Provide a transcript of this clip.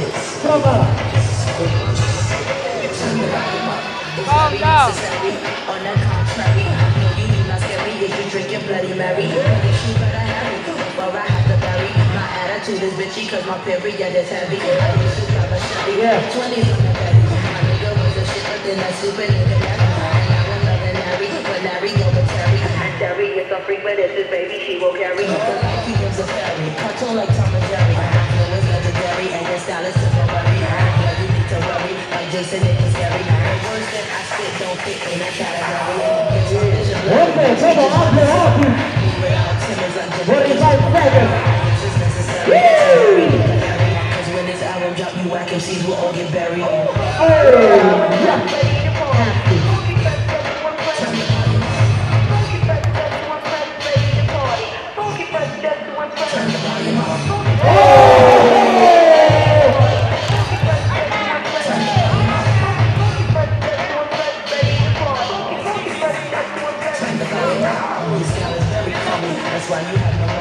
this. Come on. The contrary, you do not Chevy, Yeah. 20s on the belly. My nigga was a shit, but but. Terry is but baby, she will carry. The life he lives a fairy, cartoon like is scary. The words that I spit don't fit in that category. Come on, up here, up here. without Timbers, I'm just- 45 seconds. It's just necessary. Cause when this album drop. Hey, one. You have no